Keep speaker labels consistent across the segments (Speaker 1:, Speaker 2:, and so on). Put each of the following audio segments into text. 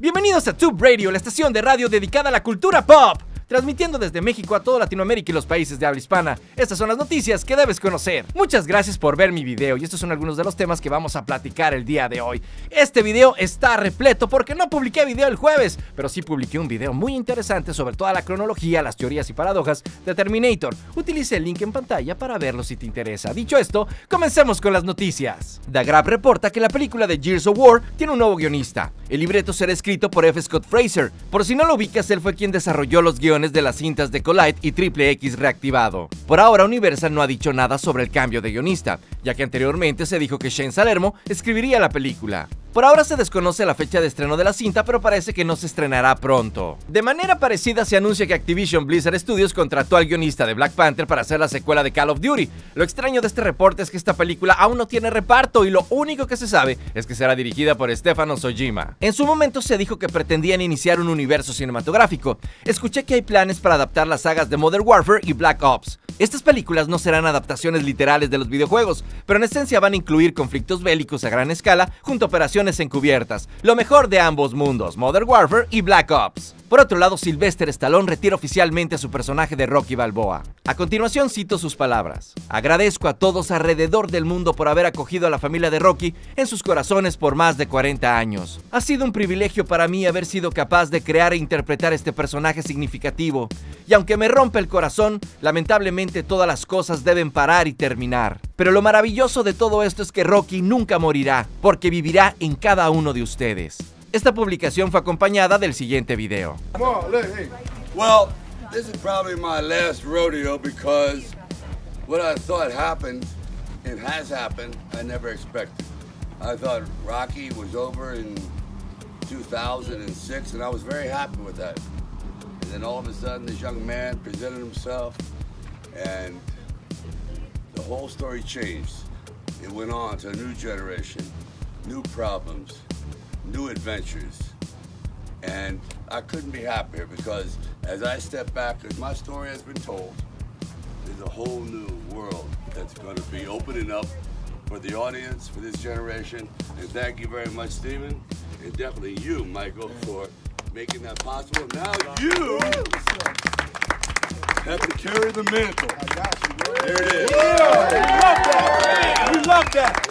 Speaker 1: Bienvenidos a Tube Radio, la estación de radio dedicada a la cultura pop transmitiendo desde México a toda Latinoamérica y los países de habla hispana. Estas son las noticias que debes conocer. Muchas gracias por ver mi video y estos son algunos de los temas que vamos a platicar el día de hoy. Este video está repleto porque no publiqué video el jueves, pero sí publiqué un video muy interesante sobre toda la cronología, las teorías y paradojas de Terminator. Utilice el link en pantalla para verlo si te interesa. Dicho esto, comencemos con las noticias. The Grab reporta que la película de Gears of War tiene un nuevo guionista. El libreto será escrito por F. Scott Fraser. Por si no lo ubicas, él fue quien desarrolló los guiones de las cintas de Collide y Triple X reactivado. Por ahora, Universal no ha dicho nada sobre el cambio de guionista, ya que anteriormente se dijo que Shane Salermo escribiría la película. Por ahora se desconoce la fecha de estreno de la cinta, pero parece que no se estrenará pronto. De manera parecida se anuncia que Activision Blizzard Studios contrató al guionista de Black Panther para hacer la secuela de Call of Duty. Lo extraño de este reporte es que esta película aún no tiene reparto y lo único que se sabe es que será dirigida por Stefano Sojima. En su momento se dijo que pretendían iniciar un universo cinematográfico. Escuché que hay planes para adaptar las sagas de Modern Warfare y Black Ops. Estas películas no serán adaptaciones literales de los videojuegos, pero en esencia van a incluir conflictos bélicos a gran escala junto a operaciones encubiertas, lo mejor de ambos mundos, Modern Warfare y Black Ops. Por otro lado, Sylvester Stallone retira oficialmente a su personaje de Rocky Balboa. A continuación cito sus palabras. Agradezco a todos alrededor del mundo por haber acogido a la familia de Rocky en sus corazones por más de 40 años. Ha sido un privilegio para mí haber sido capaz de crear e interpretar este personaje significativo. Y aunque me rompe el corazón, lamentablemente todas las cosas deben parar y terminar. Pero lo maravilloso de todo esto es que Rocky nunca morirá, porque vivirá en cada uno de ustedes. Esta publicación fue acompañada del siguiente video.
Speaker 2: Well, this is probably my last rodeo because what I thought happened, it has happened, I never expected. I thought Rocky was over in 2006 and I was very happy with that. And then all of a sudden this young man presented himself and the whole story changed. It went on to a new generation, new problems, new adventures. And I couldn't be happier because as I step back, as my story has been told, there's a whole new world that's going to be opening up for the audience, for this generation. And thank you very much, Stephen, and definitely you, Michael, for making that possible. Now you have to carry the mantle. There it is.
Speaker 1: We love that.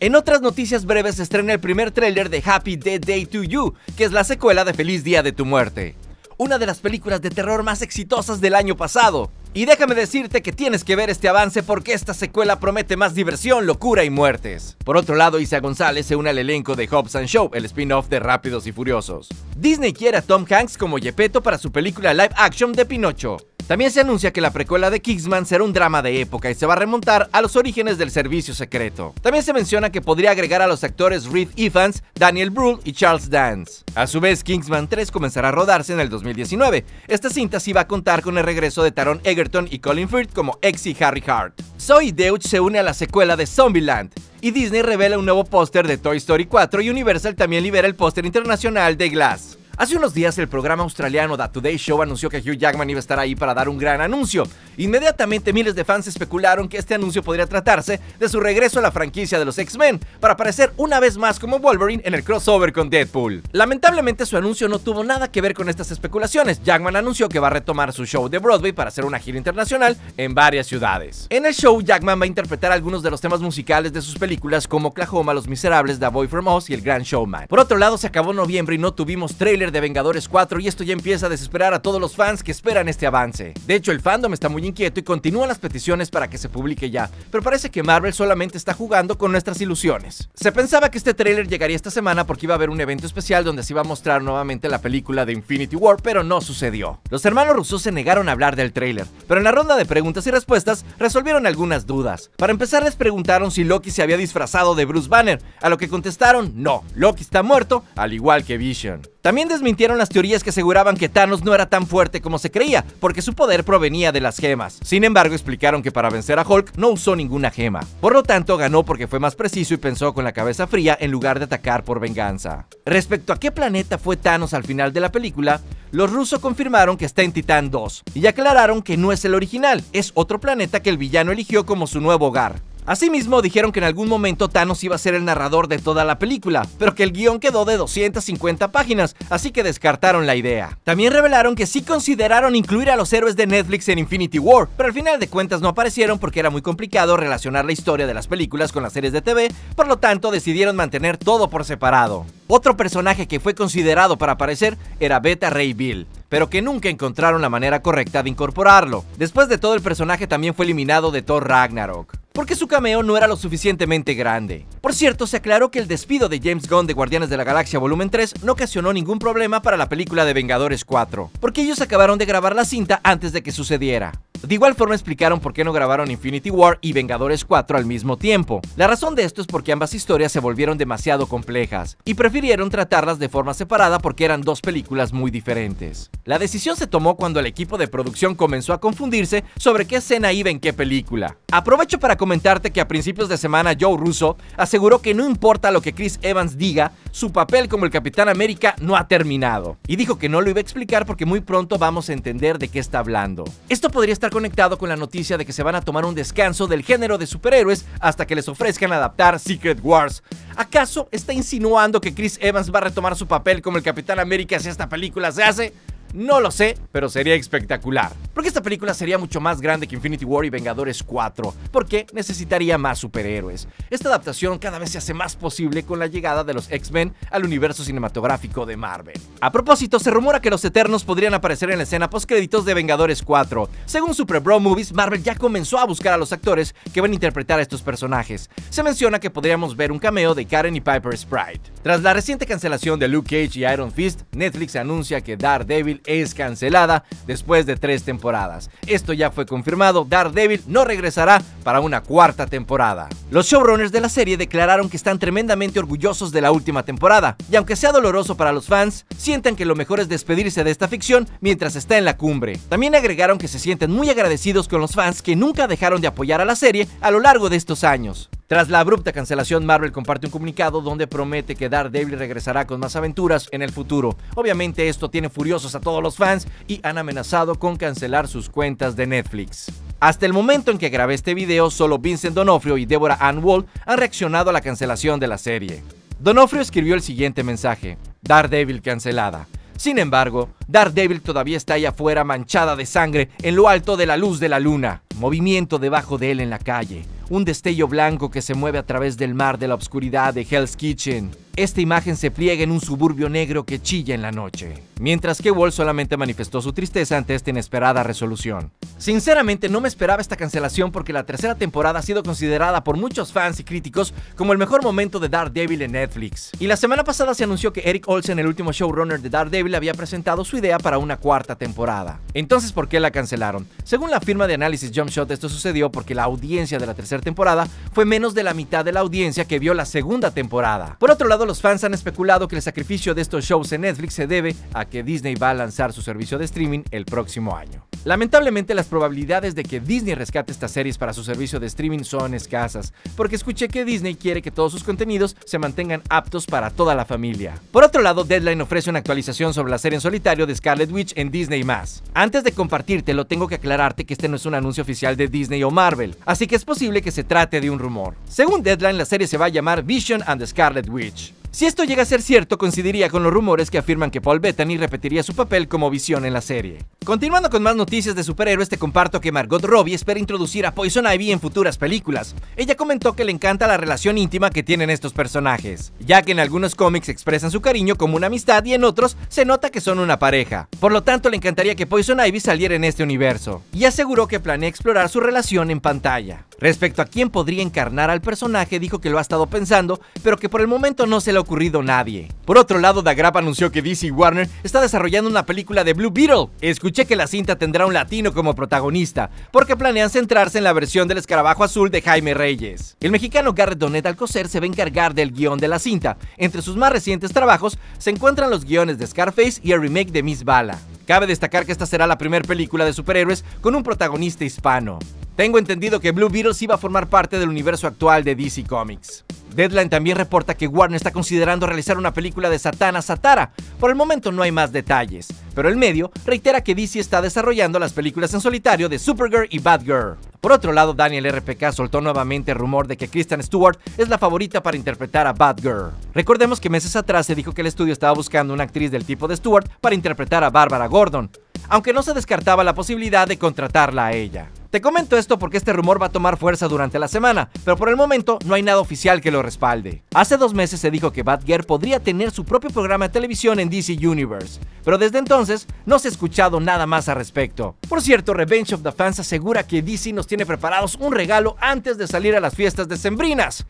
Speaker 1: En otras noticias breves se estrena el primer tráiler de Happy Dead Day to You, que es la secuela de Feliz Día de tu Muerte. Una de las películas de terror más exitosas del año pasado. Y déjame decirte que tienes que ver este avance porque esta secuela promete más diversión, locura y muertes. Por otro lado, Isa González se une al elenco de Hobbs and Show, el spin-off de Rápidos y Furiosos. Disney quiere a Tom Hanks como Gepetto para su película live action de Pinocho. También se anuncia que la precuela de Kingsman será un drama de época y se va a remontar a los orígenes del servicio secreto. También se menciona que podría agregar a los actores Reed Evans, Daniel Brühl y Charles Dance. A su vez, Kingsman 3 comenzará a rodarse en el 2019. Esta cinta sí va a contar con el regreso de Taron Egerton y Colin Firth como X y Harry Hart. Zoe Deutsch se une a la secuela de Zombieland. Y Disney revela un nuevo póster de Toy Story 4 y Universal también libera el póster internacional de Glass. Hace unos días el programa australiano The Today Show anunció que Hugh Jackman iba a estar ahí para dar un gran anuncio. Inmediatamente miles de fans especularon que este anuncio podría tratarse de su regreso a la franquicia de los X-Men para aparecer una vez más como Wolverine en el crossover con Deadpool. Lamentablemente su anuncio no tuvo nada que ver con estas especulaciones. Jackman anunció que va a retomar su show de Broadway para hacer una gira internacional en varias ciudades. En el show Jackman va a interpretar algunos de los temas musicales de sus películas como Oklahoma, Los Miserables, The Boy From Oz y El Gran Showman. Por otro lado, se acabó noviembre y no tuvimos de Vengadores 4 y esto ya empieza a desesperar a todos los fans que esperan este avance. De hecho, el fandom está muy inquieto y continúan las peticiones para que se publique ya, pero parece que Marvel solamente está jugando con nuestras ilusiones. Se pensaba que este tráiler llegaría esta semana porque iba a haber un evento especial donde se iba a mostrar nuevamente la película de Infinity War, pero no sucedió. Los hermanos rusos se negaron a hablar del tráiler, pero en la ronda de preguntas y respuestas resolvieron algunas dudas. Para empezar les preguntaron si Loki se había disfrazado de Bruce Banner, a lo que contestaron no, Loki está muerto, al igual que Vision. También desmintieron las teorías que aseguraban que Thanos no era tan fuerte como se creía, porque su poder provenía de las gemas. Sin embargo, explicaron que para vencer a Hulk no usó ninguna gema. Por lo tanto, ganó porque fue más preciso y pensó con la cabeza fría en lugar de atacar por venganza. Respecto a qué planeta fue Thanos al final de la película, los rusos confirmaron que está en Titán 2 y aclararon que no es el original, es otro planeta que el villano eligió como su nuevo hogar. Asimismo, dijeron que en algún momento Thanos iba a ser el narrador de toda la película, pero que el guion quedó de 250 páginas, así que descartaron la idea. También revelaron que sí consideraron incluir a los héroes de Netflix en Infinity War, pero al final de cuentas no aparecieron porque era muy complicado relacionar la historia de las películas con las series de TV, por lo tanto decidieron mantener todo por separado. Otro personaje que fue considerado para aparecer era Beta Ray Bill pero que nunca encontraron la manera correcta de incorporarlo. Después de todo, el personaje también fue eliminado de Thor Ragnarok porque su cameo no era lo suficientemente grande. Por cierto, se aclaró que el despido de James Gunn de Guardianes de la Galaxia Volumen 3 no ocasionó ningún problema para la película de Vengadores 4, porque ellos acabaron de grabar la cinta antes de que sucediera. De igual forma explicaron por qué no grabaron Infinity War y Vengadores 4 al mismo tiempo. La razón de esto es porque ambas historias se volvieron demasiado complejas y prefirieron tratarlas de forma separada porque eran dos películas muy diferentes. La decisión se tomó cuando el equipo de producción comenzó a confundirse sobre qué escena iba en qué película. Aprovecho para comentarte que a principios de semana Joe Russo aseguró que no importa lo que Chris Evans diga, su papel como el Capitán América no ha terminado. Y dijo que no lo iba a explicar porque muy pronto vamos a entender de qué está hablando. Esto podría estar conectado con la noticia de que se van a tomar un descanso del género de superhéroes hasta que les ofrezcan adaptar Secret Wars. ¿Acaso está insinuando que Chris Evans va a retomar su papel como el Capitán América si esta película se hace? No lo sé, pero sería espectacular. Porque esta película sería mucho más grande que Infinity War y Vengadores 4, porque necesitaría más superhéroes. Esta adaptación cada vez se hace más posible con la llegada de los X-Men al universo cinematográfico de Marvel. A propósito, se rumora que los Eternos podrían aparecer en la escena postcréditos de Vengadores 4. Según Super Bro Movies, Marvel ya comenzó a buscar a los actores que van a interpretar a estos personajes. Se menciona que podríamos ver un cameo de Karen y Piper Sprite. Tras la reciente cancelación de Luke Cage y Iron Fist, Netflix anuncia que Daredevil es cancelada después de tres temporadas. Esto ya fue confirmado, Daredevil no regresará para una cuarta temporada. Los showrunners de la serie declararon que están tremendamente orgullosos de la última temporada, y aunque sea doloroso para los fans, sienten que lo mejor es despedirse de esta ficción mientras está en la cumbre. También agregaron que se sienten muy agradecidos con los fans que nunca dejaron de apoyar a la serie a lo largo de estos años. Tras la abrupta cancelación, Marvel comparte un comunicado donde promete que Daredevil regresará con más aventuras en el futuro. Obviamente esto tiene furiosos a todos los fans y han amenazado con cancelar sus cuentas de Netflix. Hasta el momento en que grabé este video, solo Vincent Donofrio y Deborah Ann Wall han reaccionado a la cancelación de la serie. Donofrio escribió el siguiente mensaje: Daredevil cancelada. Sin embargo, Daredevil todavía está ahí afuera manchada de sangre en lo alto de la luz de la luna. Movimiento debajo de él en la calle un destello blanco que se mueve a través del mar de la oscuridad de Hell's Kitchen. Esta imagen se pliega en un suburbio negro que chilla en la noche, mientras que Wall solamente manifestó su tristeza ante esta inesperada resolución. Sinceramente no me esperaba esta cancelación porque la tercera temporada ha sido considerada por muchos fans y críticos como el mejor momento de Daredevil en Netflix. Y la semana pasada se anunció que Eric Olsen, el último showrunner de Daredevil, había presentado su idea para una cuarta temporada. Entonces, ¿por qué la cancelaron? Según la firma de análisis Jumpshot, esto sucedió porque la audiencia de la tercera temporada fue menos de la mitad de la audiencia que vio la segunda temporada. Por otro lado, los fans han especulado que el sacrificio de estos shows en Netflix se debe a que Disney va a lanzar su servicio de streaming el próximo año. Lamentablemente las probabilidades de que Disney rescate estas series para su servicio de streaming son escasas, porque escuché que Disney quiere que todos sus contenidos se mantengan aptos para toda la familia. Por otro lado, Deadline ofrece una actualización sobre la serie en solitario de Scarlet Witch en Disney+. Antes de compartírtelo, tengo que aclararte que este no es un anuncio oficial de Disney o Marvel, así que es posible que se trate de un rumor. Según Deadline, la serie se va a llamar Vision and the Scarlet Witch. Si esto llega a ser cierto, coincidiría con los rumores que afirman que Paul Bettany repetiría su papel como visión en la serie. Continuando con más noticias de superhéroes, te comparto que Margot Robbie espera introducir a Poison Ivy en futuras películas. Ella comentó que le encanta la relación íntima que tienen estos personajes, ya que en algunos cómics expresan su cariño como una amistad y en otros se nota que son una pareja. Por lo tanto, le encantaría que Poison Ivy saliera en este universo, y aseguró que planea explorar su relación en pantalla. Respecto a quién podría encarnar al personaje, dijo que lo ha estado pensando, pero que por el momento no se le ha ocurrido nadie. Por otro lado, Dagrap anunció que DC Warner está desarrollando una película de Blue Beetle. Escuché que la cinta tendrá un latino como protagonista, porque planean centrarse en la versión del escarabajo azul de Jaime Reyes. El mexicano Garrett Donet Alcocer se va a encargar del guion de la cinta. Entre sus más recientes trabajos se encuentran los guiones de Scarface y el remake de Miss Bala. Cabe destacar que esta será la primera película de superhéroes con un protagonista hispano. Tengo entendido que Blue Beetles iba a formar parte del universo actual de DC Comics. Deadline también reporta que Warner está considerando realizar una película de Satana Satara. Por el momento no hay más detalles, pero el medio reitera que DC está desarrollando las películas en solitario de Supergirl y Batgirl. Por otro lado, Daniel RPK soltó nuevamente el rumor de que Kristen Stewart es la favorita para interpretar a Batgirl. Recordemos que meses atrás se dijo que el estudio estaba buscando una actriz del tipo de Stewart para interpretar a Barbara Gordon, aunque no se descartaba la posibilidad de contratarla a ella. Te comento esto porque este rumor va a tomar fuerza durante la semana, pero por el momento no hay nada oficial que lo respalde. Hace dos meses se dijo que Batgirl podría tener su propio programa de televisión en DC Universe, pero desde entonces no se ha escuchado nada más al respecto. Por cierto, Revenge of the Fans asegura que DC nos tiene preparados un regalo antes de salir a las fiestas decembrinas.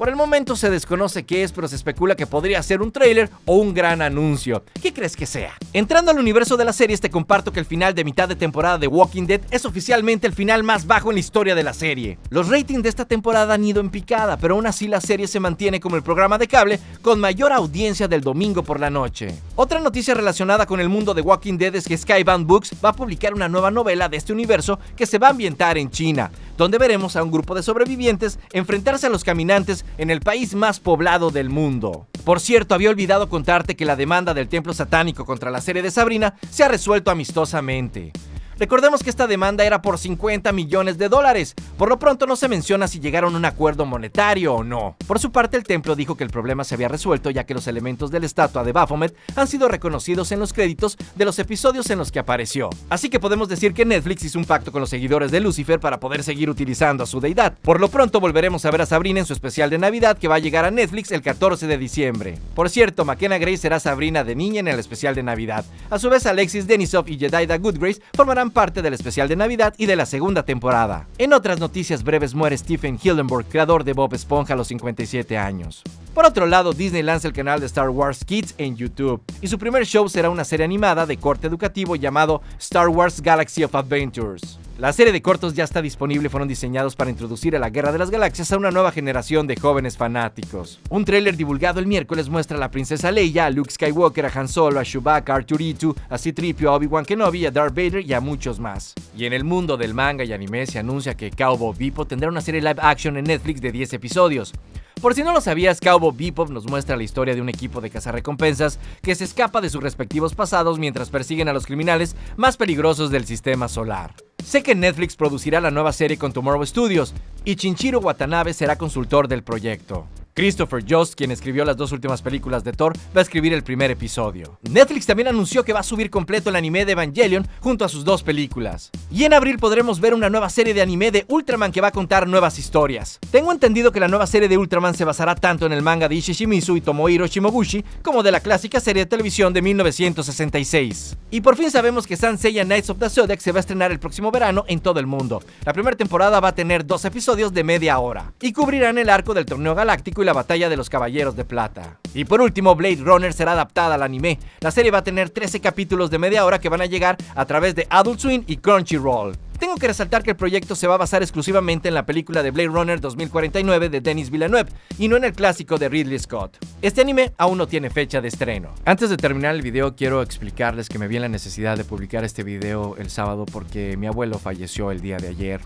Speaker 1: Por el momento se desconoce qué es, pero se especula que podría ser un tráiler o un gran anuncio. ¿Qué crees que sea? Entrando al universo de la series, te comparto que el final de mitad de temporada de Walking Dead es oficialmente el final más bajo en la historia de la serie. Los ratings de esta temporada han ido en picada, pero aún así la serie se mantiene como el programa de cable con mayor audiencia del domingo por la noche. Otra noticia relacionada con el mundo de Walking Dead es que Skybound Books va a publicar una nueva novela de este universo que se va a ambientar en China, donde veremos a un grupo de sobrevivientes enfrentarse a los caminantes en el país más poblado del mundo. Por cierto, había olvidado contarte que la demanda del templo satánico contra la serie de Sabrina se ha resuelto amistosamente. Recordemos que esta demanda era por 50 millones de dólares. Por lo pronto no se menciona si llegaron a un acuerdo monetario o no. Por su parte, el templo dijo que el problema se había resuelto ya que los elementos de la estatua de Baphomet han sido reconocidos en los créditos de los episodios en los que apareció. Así que podemos decir que Netflix hizo un pacto con los seguidores de Lucifer para poder seguir utilizando a su deidad. Por lo pronto volveremos a ver a Sabrina en su especial de Navidad que va a llegar a Netflix el 14 de diciembre. Por cierto, McKenna Grace será Sabrina de niña en el especial de Navidad. A su vez, Alexis Denisov y Jedida Goodgrace formarán parte del especial de Navidad y de la segunda temporada. En otras noticias breves muere Stephen Hildenburg, creador de Bob Esponja a los 57 años. Por otro lado, Disney lanza el canal de Star Wars Kids en YouTube, y su primer show será una serie animada de corte educativo llamado Star Wars Galaxy of Adventures. La serie de cortos ya está disponible fueron diseñados para introducir a la Guerra de las Galaxias a una nueva generación de jóvenes fanáticos. Un tráiler divulgado el miércoles muestra a la princesa Leia, a Luke Skywalker, a Han Solo, a Chewbacca, a Arturitu, a C-3PO, a Obi-Wan Kenobi, a Darth Vader y a muchos más. Y en el mundo del manga y anime se anuncia que Cowboy Bebop tendrá una serie live action en Netflix de 10 episodios. Por si no lo sabías, Cowboy Bebop nos muestra la historia de un equipo de cazarrecompensas que se escapa de sus respectivos pasados mientras persiguen a los criminales más peligrosos del sistema solar. Sé que Netflix producirá la nueva serie con Tomorrow Studios y Chinchiro Watanabe será consultor del proyecto. Christopher Jost, quien escribió las dos últimas películas de Thor, va a escribir el primer episodio. Netflix también anunció que va a subir completo el anime de Evangelion junto a sus dos películas. Y en abril podremos ver una nueva serie de anime de Ultraman que va a contar nuevas historias. Tengo entendido que la nueva serie de Ultraman se basará tanto en el manga de Ishii Shimizu y Tomohiro Shimoguchi como de la clásica serie de televisión de 1966. Y por fin sabemos que Sanseiya Knights of the Zodiac se va a estrenar el próximo verano en todo el mundo. La primera temporada va a tener dos episodios de media hora y cubrirán el arco del torneo galáctico y la batalla de los Caballeros de Plata. Y por último, Blade Runner será adaptada al anime. La serie va a tener 13 capítulos de media hora que van a llegar a través de Adult Swim y Crunchyroll. Tengo que resaltar que el proyecto se va a basar exclusivamente en la película de Blade Runner 2049 de Denis Villeneuve y no en el clásico de Ridley Scott. Este anime aún no tiene fecha de estreno. Antes de terminar el video quiero explicarles que me vi en la necesidad de publicar este video el sábado porque mi abuelo falleció el día de ayer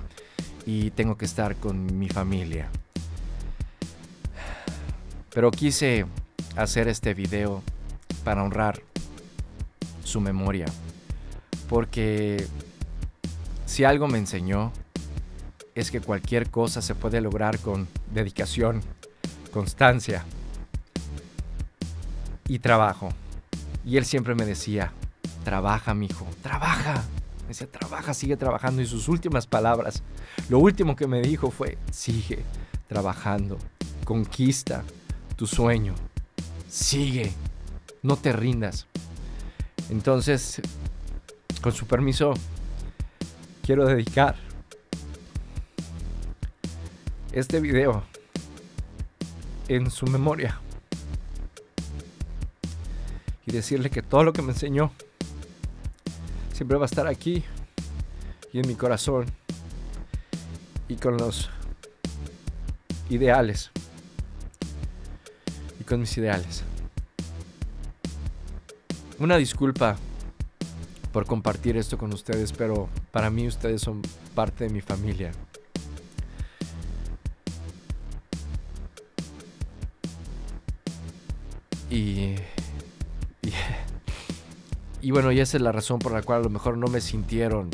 Speaker 1: y tengo que estar con mi familia. Pero quise hacer este video para honrar su memoria porque si algo me enseñó es que cualquier cosa se puede lograr con dedicación, constancia y trabajo. Y él siempre me decía, trabaja, mijo, trabaja. Me decía, trabaja, sigue trabajando. Y sus últimas palabras, lo último que me dijo fue, sigue trabajando, conquista tu sueño, sigue, no te rindas. Entonces, con su permiso, quiero dedicar este video en su memoria y decirle que todo lo que me enseñó siempre va a estar aquí y en mi corazón y con los ideales mis ideales. Una disculpa por compartir esto con ustedes, pero para mí ustedes son parte de mi familia. Y, y, y, bueno, y esa es la razón por la cual a lo mejor no me sintieron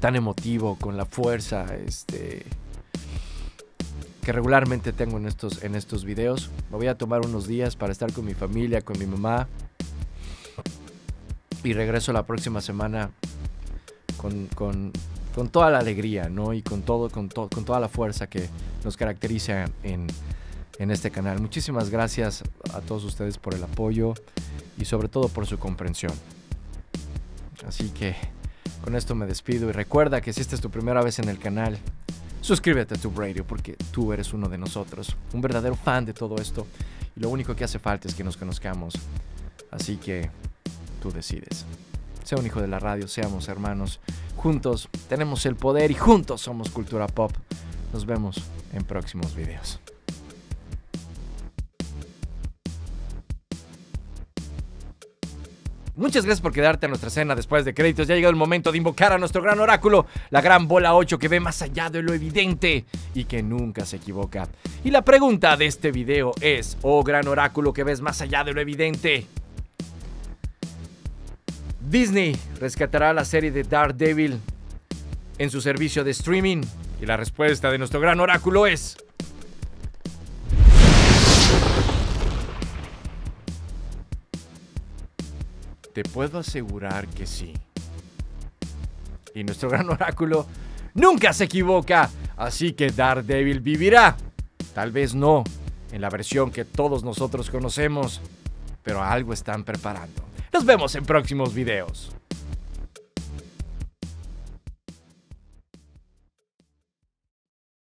Speaker 1: tan emotivo, con la fuerza este, que regularmente tengo en estos, en estos videos. Me voy a tomar unos días para estar con mi familia, con mi mamá. Y regreso la próxima semana con, con, con toda la alegría, ¿no? Y con, todo, con, to con toda la fuerza que nos caracteriza en, en este canal. Muchísimas gracias a todos ustedes por el apoyo y sobre todo por su comprensión. Así que con esto me despido y recuerda que si esta es tu primera vez en el canal, suscríbete a tu Radio porque tú eres uno de nosotros, un verdadero fan de todo esto y lo único que hace falta es que nos conozcamos. Así que tú decides. Sea un hijo de la radio, seamos hermanos. Juntos tenemos el poder y juntos somos cultura pop. Nos vemos en próximos videos. Muchas gracias por quedarte a nuestra cena después de créditos. Ya ha llegado el momento de invocar a nuestro gran oráculo, la gran bola 8 que ve más allá de lo evidente y que nunca se equivoca. Y la pregunta de este video es, oh gran oráculo que ves más allá de lo evidente, Disney rescatará la serie de Daredevil en su servicio de streaming. Y la respuesta de nuestro gran oráculo es... Te puedo asegurar que sí. Y nuestro gran oráculo nunca se equivoca, así que Daredevil vivirá. Tal vez no en la versión que todos nosotros conocemos, pero algo están preparando. Nos vemos en próximos videos.